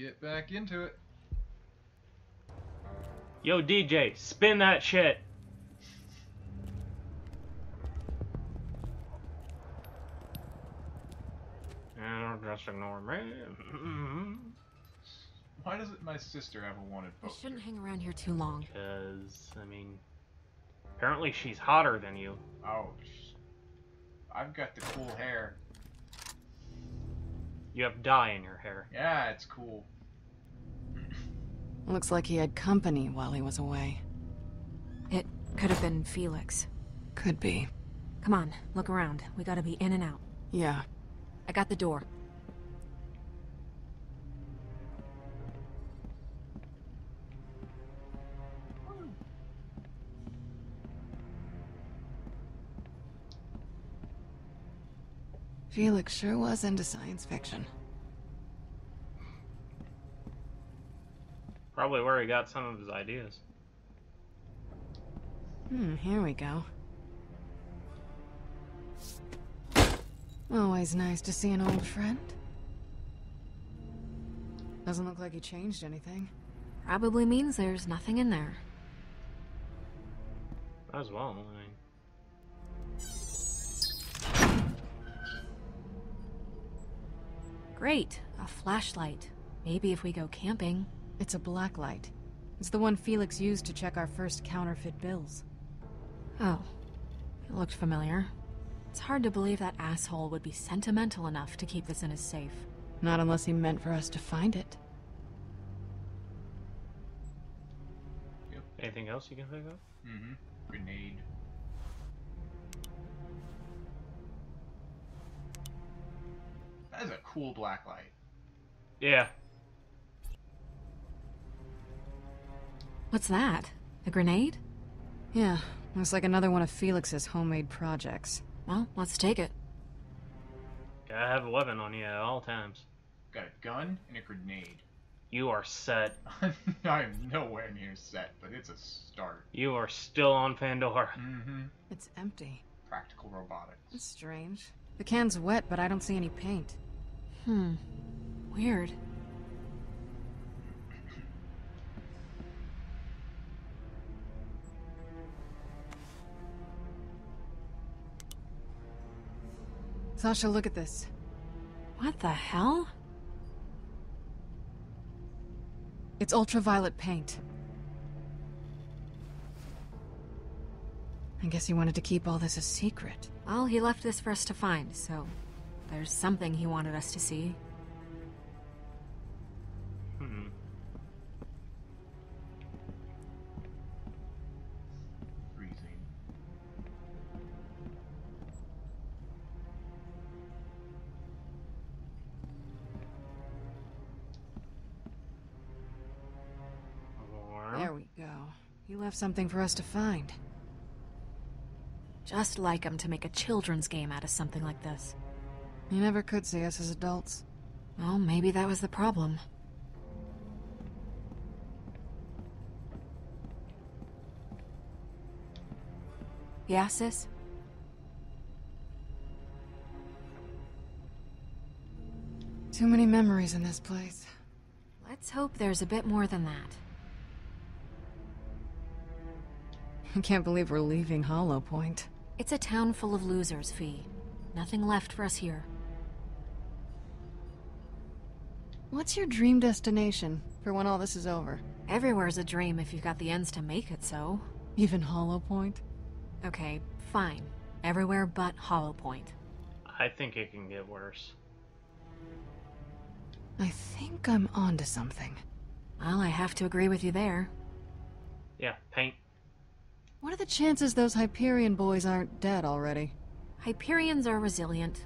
get back into it. Yo, DJ, spin that shit. And just ignore me. Why doesn't my sister have a wanted We poster? shouldn't hang around here too long. Because, I mean, apparently she's hotter than you. Oh, I've got the cool hair. You have dye in your hair. Yeah, it's cool. Looks like he had company while he was away. It could have been Felix. Could be. Come on, look around. We gotta be in and out. Yeah. I got the door. Felix sure was into science fiction. Probably where he got some of his ideas. Hmm, here we go. Always nice to see an old friend. Doesn't look like he changed anything. Probably means there's nothing in there. As well, I mean. Great, a flashlight. Maybe if we go camping. It's a black light. It's the one Felix used to check our first counterfeit bills. Oh, it looked familiar. It's hard to believe that asshole would be sentimental enough to keep this in his safe. Not unless he meant for us to find it. Yep. Anything else you can think of? Mm-hmm. Grenade. That is a cool black light. Yeah. What's that? A grenade? Yeah, looks like another one of Felix's homemade projects. Well, let's take it. Gotta have a weapon on you at all times. Got a gun and a grenade. You are set. I'm nowhere near set, but it's a start. You are still on Pandora. Mm-hmm. It's empty. Practical robotics. That's strange. The can's wet, but I don't see any paint. Hmm. Weird. Sasha, look at this. What the hell? It's ultraviolet paint. I guess he wanted to keep all this a secret. Well, he left this for us to find, so there's something he wanted us to see. Left something for us to find. Just like them to make a children's game out of something like this. He never could see us as adults. Well, maybe that was the problem. Yeah, sis? Too many memories in this place. Let's hope there's a bit more than that. I can't believe we're leaving Hollow Point. It's a town full of losers, Fee. Nothing left for us here. What's your dream destination for when all this is over? Everywhere's a dream if you've got the ends to make it so. Even Hollow Point? Okay, fine. Everywhere but Hollow Point. I think it can get worse. I think I'm onto something. Well, I have to agree with you there. Yeah, paint. What are the chances those Hyperion boys aren't dead already? Hyperions are resilient.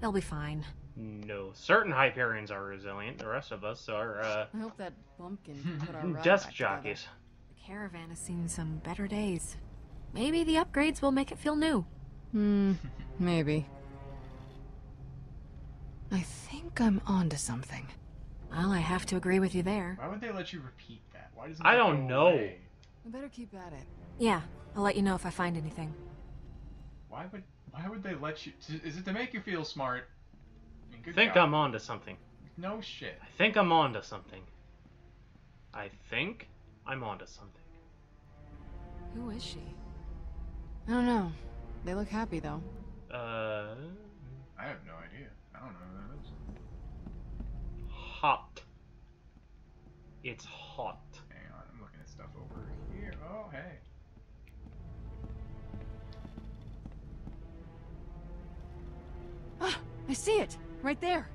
They'll be fine. No, certain Hyperions are resilient. The rest of us are uh, I hope that bumpkin put our ride desk back jockeys. The caravan has seen some better days. Maybe the upgrades will make it feel new. Hmm, maybe. I think I'm onto something. Well, I have to agree with you there. Why would they let you repeat that? Why doesn't I don't know. away? I better keep at it. Yeah, I'll let you know if I find anything. Why would why would they let you? Is it to make you feel smart? I mean, think God. I'm onto something. No shit. I think I'm onto something. I think I'm onto something. Who is she? I don't know. They look happy, though. Uh, I have no idea. I don't know who that is. hot. It's hot. Hang on, I'm looking at stuff over here. Oh, hey. Ah, I see it! Right there!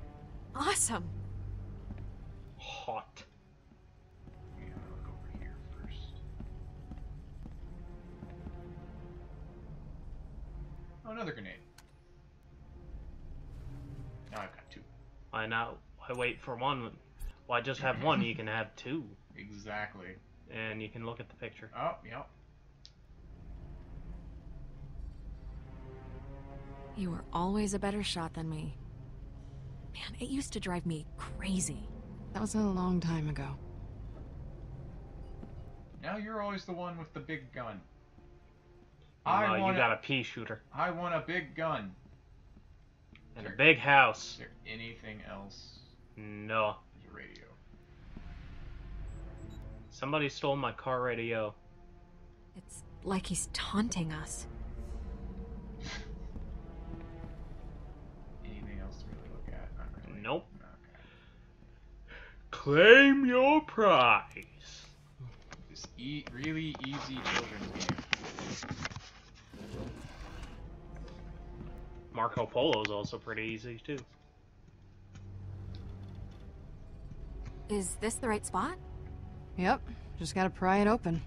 Awesome. Hot. Yeah, I'm gonna look over here first. Oh, another grenade. Now I've got two. I now I wait for one. Well, I just have one. You can have two, Exactly. and you can look at the picture. Oh, yep. You were always a better shot than me. Man, it used to drive me crazy. That was a long time ago. Now you're always the one with the big gun. Uh, I want you got a pea shooter I want a big gun. and a Sure. big Is house. there anything else? No, There's a radio. somebody stole my car radio. It's like he's taunting us. Claim your prize. This e- really easy children's game. Marco Polo is also pretty easy too. Is this the right spot? Yep, just gotta pry it open.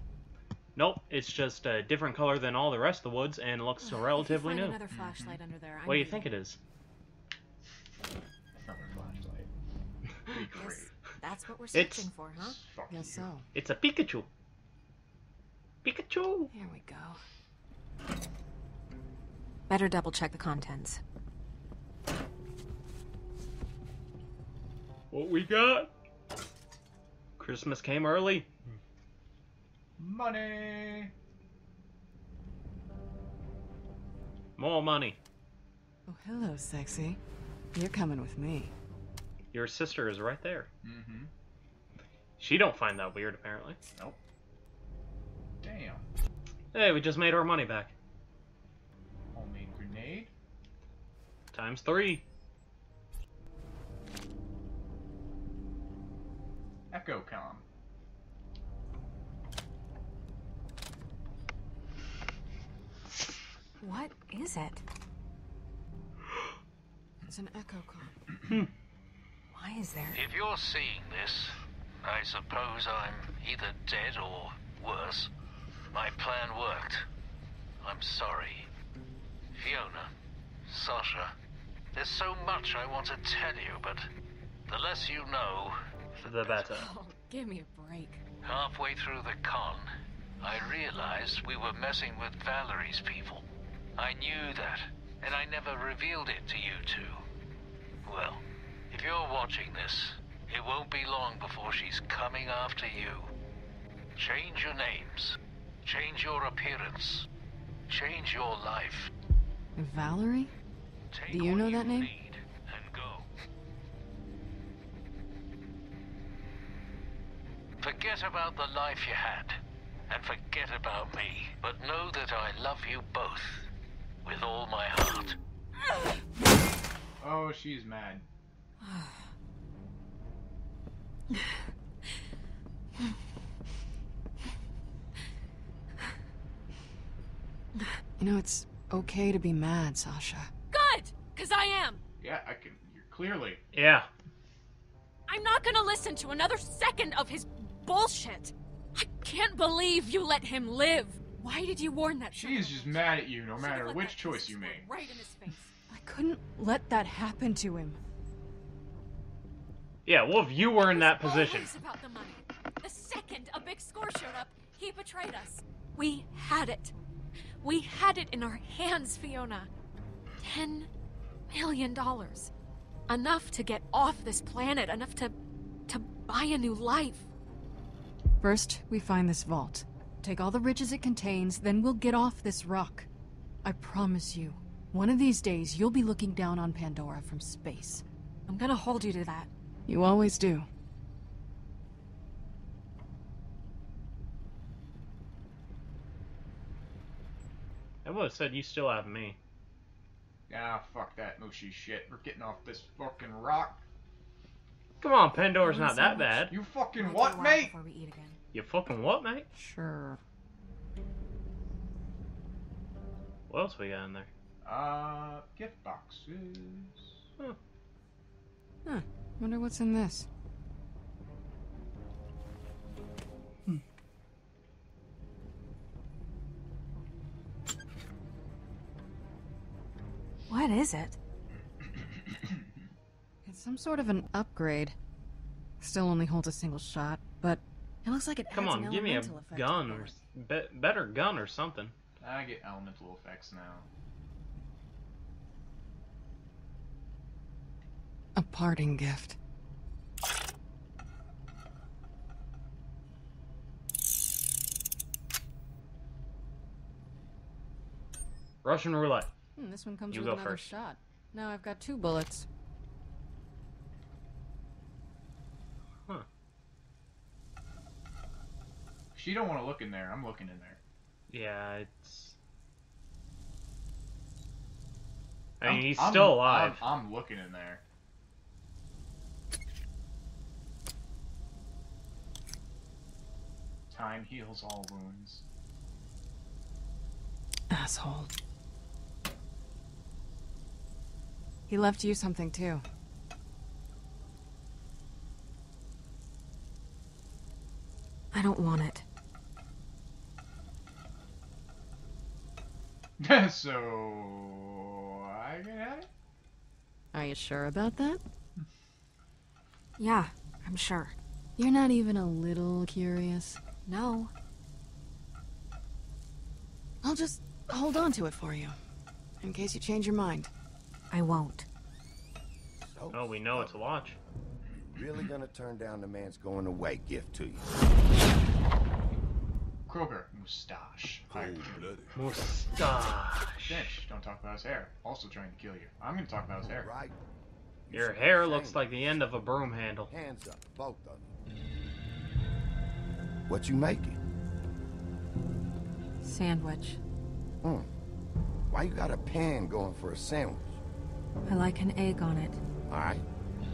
Nope, it's just a different color than all the rest of the woods and looks relatively new. find another flashlight under there. I'm What do you ready. think it is? Another flashlight. Be great. Guess that's what we're It's- searching for, huh? Fuck Guess so. It's a Pikachu. Pikachu. Here we go. Better double check the contents. What we got? Christmas came early. Money. More money. Oh, hello, sexy. You're coming with me. Your sister is right there. Mm-hmm. She don't find that weird apparently. Nope. Damn. Hey, we just made our money back. Homemade grenade. Times three. Echo com. What is it? It's an echo com. Why is there? If you're seeing this, I suppose I'm either dead or worse. My plan worked. I'm sorry. Fiona, Sasha, there's so much I want to tell you, but the less you know, The better. Oh, give me a break. halfway through the con, I realized we were messing with Vallory's people. I knew that, and I never revealed it to you two. Well, if you're watching this, it won't be long before she's coming after you. Change your names. Change your appearance. Change your life. Vallory? Take Do you what know that name? Need and go. Forget about the life you had, and forget about me. But know that I love you both with all my heart. Oh, she's mad. You know, it's okay to be mad, Sasha. Good! Because I am! Yeah, I can. You're clearly. Yeah. I'm not gonna listen to another second of his bullshit! I can't believe you let him live! Why did you warn that She's son just of a bitch? mad at you, no Should've matter which choice you of make. Right in his face. I couldn't let that happen to him. Yeah, well, if you were in that position. about the money. The second a big score showed up, he betrayed us. We had it. We had it in our hands, Fiona. Ten million dollars. Enough to get off this planet, enough to to buy a new life. First, we find this vault. Take all the riches it contains, then we'll get off this rock. I promise you, one of these days you'll be looking down on Pandora from space. I'm gonna hold you to that. You always do. I would have said you still have me. Ah, fuck that mushy shit. We're getting off this fucking rock. Come on, Pandora's not that sandwich? bad. You fucking Might be what, mate? We eat again. You fucking what, mate? Sure. What else we got in there? Uh, gift boxes. Huh. Wonder what's in this. Hmm. What is it? It's some sort of an upgrade. Still only holds a single shot, but it looks like it Come adds on, an give me a elemental effect to the gun or be- better gun or something. I get elemental effects now. Parting gift. Russian roulette. Hmm, this one comes You with go another first. shot. Now I've got two bullets. Huh. She don't want to look in there. I'm looking in there. Yeah, it's. I mean, I'm- he's I'm- still alive. I'm, I'm looking in there. Time heals all wounds. Asshole. He left you something too. I don't want it. so I can have it. Are you sure about that? Yeah, I'm sure. You're not even a little curious. No. I'll just hold on to it for you. In case you change your mind. I won't. So, Oh, we know it's a watch. really gonna turn down the man's going away gift to you? Kroger mustache. Hired you. Cold-blooded. Mustache. Finch, don't talk about his hair. Also trying to kill you. I'm gonna talk about his hair. Right. Your hair looks like the end of a broom handle. Hands up, both of you. What you making? Sandwich. Hmm. Why you got a pan going for a sandwich? I like an egg on it. All right,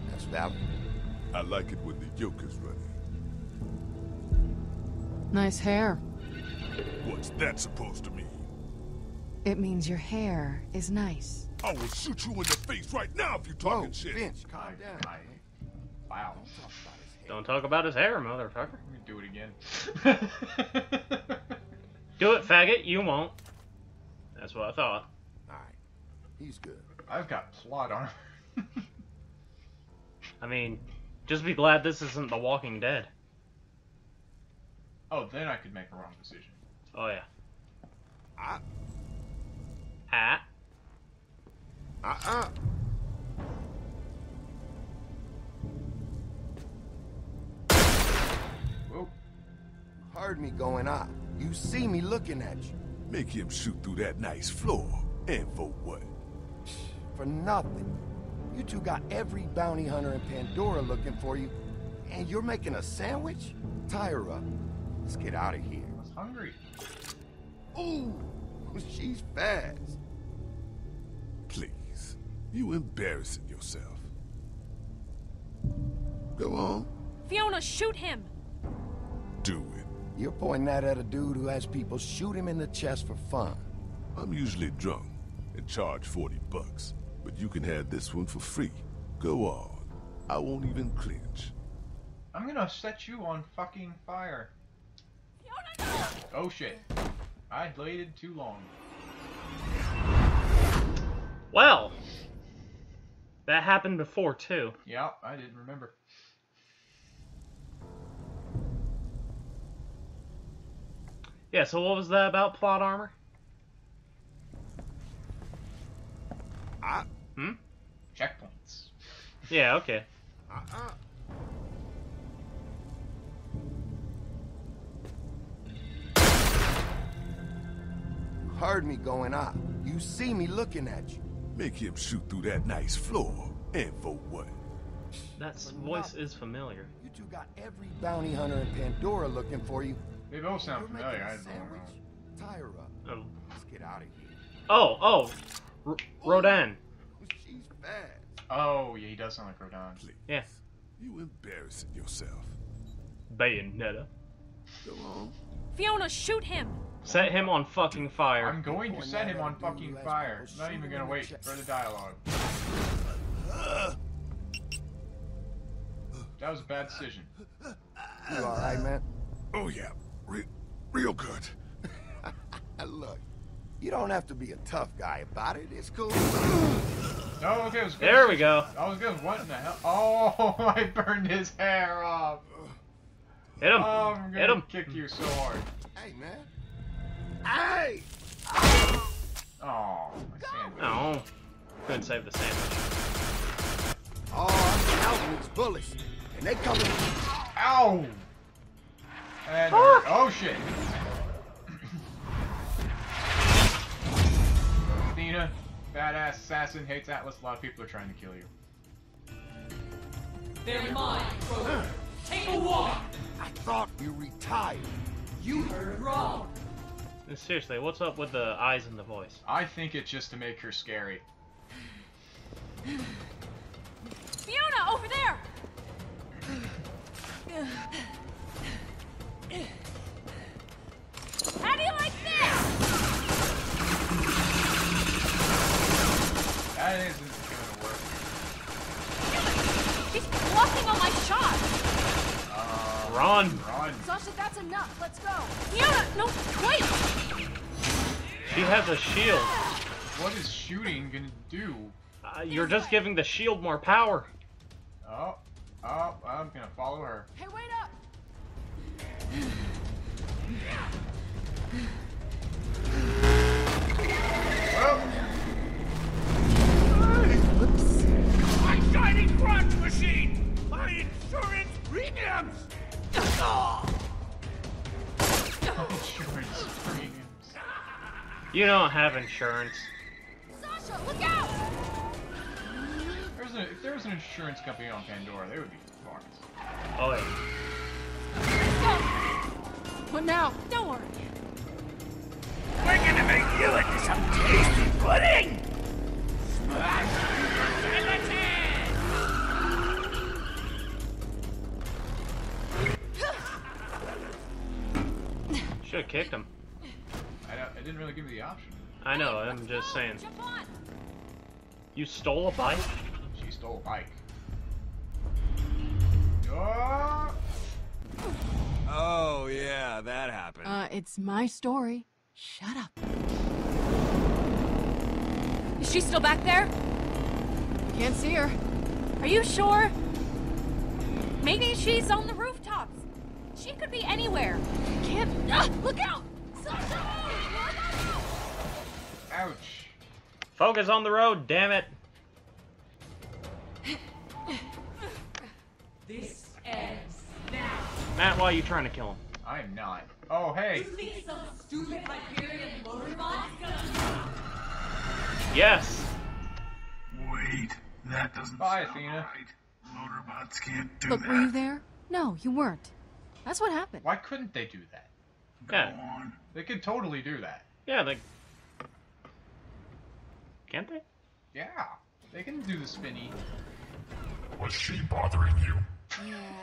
that's valid. I like it when the yolk is running. Nice hair. What's that supposed to mean? It means your hair is nice. I will shoot you in the face right now if you Whoa, talking shit. Finch, calm down. I, wow. Don't talk about his hair. Don't talk about his hair, motherfucker. Let me do it again. Do it, faggot. You won't. That's what I thought. All right, he's good. I've got plot armor. I mean, just be glad this isn't The Walking Dead. oh, then I could make a wrong decision. Oh yeah. I, Hat. Uh-uh. Whoa. Heard me going out. You see me looking at you. make him shoot through that nice floor. And for what? For nothing. You two got every bounty hunter in Pandora looking for you, and you're making a sandwich? Tie her up. Let's get out of here. I was hungry. Ooh, she's fast. Please. You embarrassing yourself. Go on. Fiona, shoot him! Do it. You're pointing that at a dude who has people shoot him in the chest for fun. I'm usually drunk and charge 40 bucks, but you can have this one for free. Go on. I won't even clinch. I'm gonna set you on fucking fire. Fiona, no! Oh shit. I waited too long. Well, that happened before too. Yeah, I didn't remember. Yeah. So what was that about plot armor? I, hmm? Checkpoints. Yeah. Okay. Uh-uh. Heard me going up. You see me looking at you. make him shoot through that nice floor. And for what? That voice is familiar. You two got every bounty hunter in Pandora looking for you. They both sound You're familiar. making I a don't know. sandwich? Tie her up. Oh, Let's get out of here. oh, oh, R- Rodan. Oh, she's fast. Oh, yeah, he does sound like Rodon. Please. Yeah. You embarrassing yourself. Bayonetta. Go on. Fiona, shoot him! Set him on fucking fire. I'm going to set him on fucking Last fire. couple, Not even gonna wait for the dialogue. That was a bad decision. You alright, man? Oh yeah, Re- real good. Look, you don't have to be a tough guy about it. It's cool. No, okay, it was good. There we go. I was good. What in the hell? Oh, I burned his hair off. Hit him. Oh, I'm Hit gonna him. kick you so hard. hey, man. Hey! Oh, my sandwich. Oh. Couldn't save the sandwich. Oh, I'm out these bullets. And they coming. Ow! And uh, ah! oh shit. Athena, badass assassin, hates Atlas. A lot of people are trying to kill you. They're mine, Kroger. Take a walk. I thought you retired. You heard wrong. Seriously, what's up with the eyes and the voice? I think it's just to make her scary. Fiona, over there! How do you like this? That isn't gonna work. She's blocking all my shots! Run! Run. Sasha, that's enough. Let's go. Fiona, no, wait! She has a shield. What is shooting gonna do? Uh, you're just giving the shield more power. Oh, oh, I'm gonna follow her. Hey, wait up. You don't have insurance. Sasha, look out! There's a, if there was an insurance company on Pandora, they would be fucked. Oh, yeah. What now? Don't worry. We're gonna make you into some tasty pudding. Smash Should have kicked him. I, I didn't really give you the option. I know, I'm just saying. You stole a bike? She stole a bike. Oh! Oh, that happened. Uh, it's my story. Shut up. Is she still back there? Can't see her. Are you sure? Maybe she's on the rooftops. She could be anywhere. Can't. Ah, look out! Sasha! Ouch. Focus on the road, damn it. This ends now. Matt, why are you trying to kill him? I am not. Oh, hey. Think some stupid Hyperion motorbot's gonna Yes! Wait, that doesn't Bye, sound Athena. right. Motorbots can't do Look, that. were you there? No, you weren't. That's what happened. Why couldn't they do that? Go Yeah. on. They could totally do that. Yeah, like. Can't they? Yeah. They can do the spinny. Was she bothering you?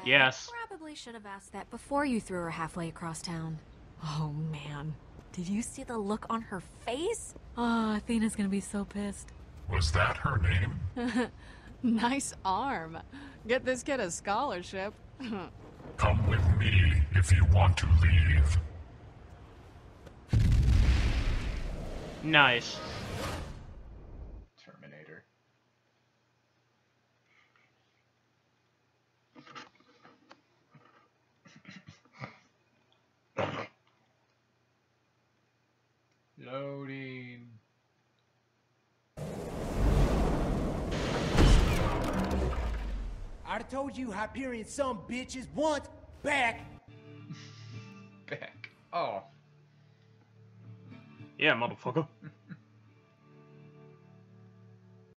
Yes. I Probably should have asked that before you threw her halfway across town. Oh man. Did you see the look on her face? Oh, Athena's gonna be so pissed. Was that her name? Nice arm. Get this kid a scholarship. Come with me if you want to leave. Nice. Loading. I told you Hyperion some bitches once. Back. Back. Oh. Yeah, motherfucker.